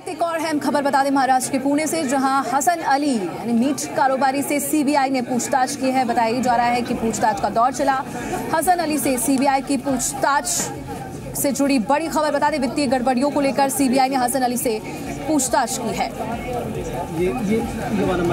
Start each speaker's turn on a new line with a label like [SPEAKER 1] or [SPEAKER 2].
[SPEAKER 1] वक्त एक और अहम खबर बता दें महाराष्ट्र के पुणे से जहाँ हसन अली यानी मीट कारोबारी से सीबीआई ने पूछताछ की है। बताया जा रहा है कि पूछताछ का दौर चला। हसन अली से सीबीआई की पूछताछ से जुड़ी बड़ी खबर बता दें। वित्तीय गड़बड़ियों को लेकर सीबीआई ने हसन अली से पूछताछ की है।
[SPEAKER 2] ये ये ये वाला